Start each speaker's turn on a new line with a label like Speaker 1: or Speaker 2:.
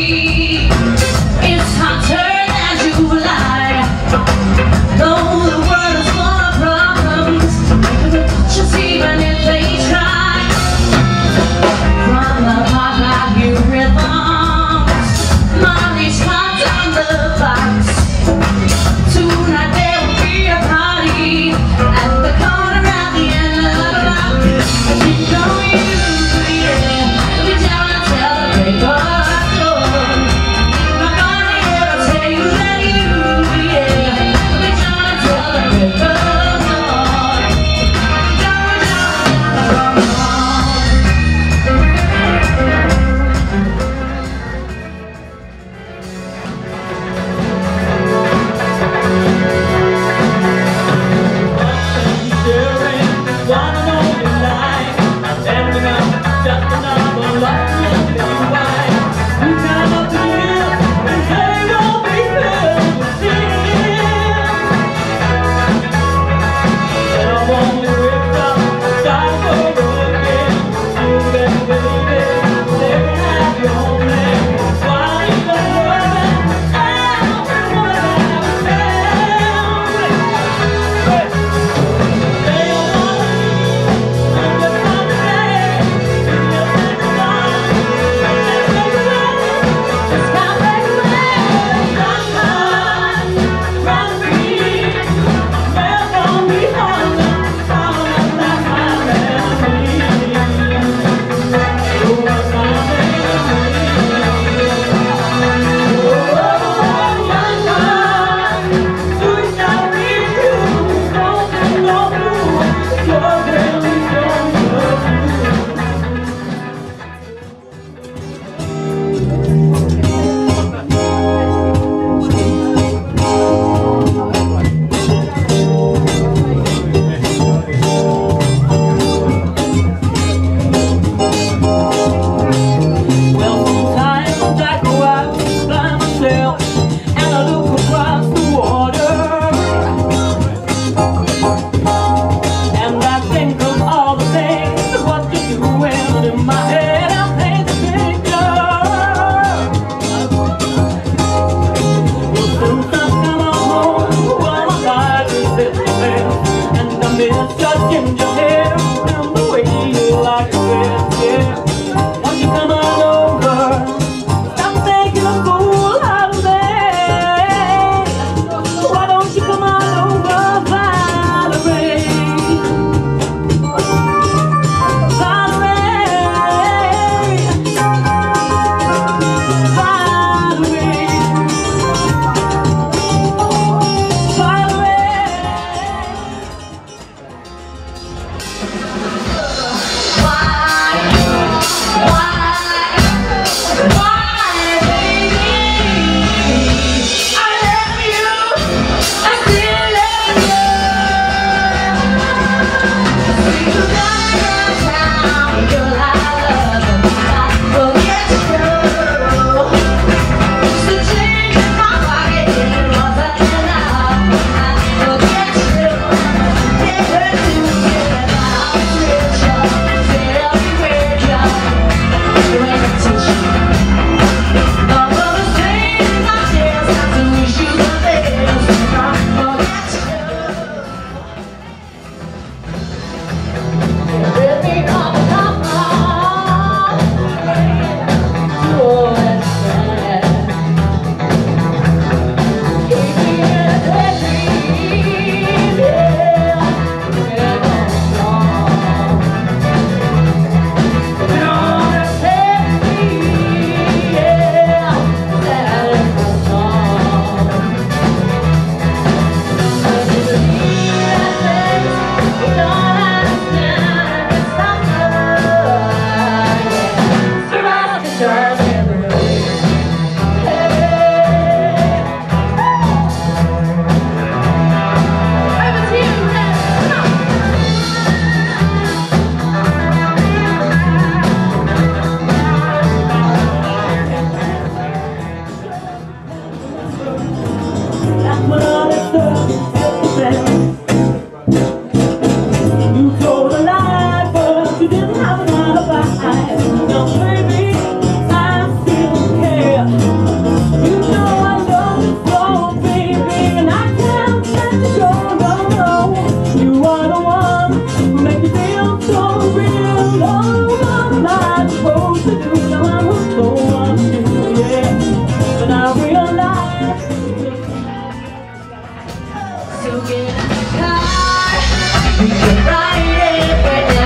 Speaker 1: It's Hunter.
Speaker 2: estou,
Speaker 1: to get. We can ride it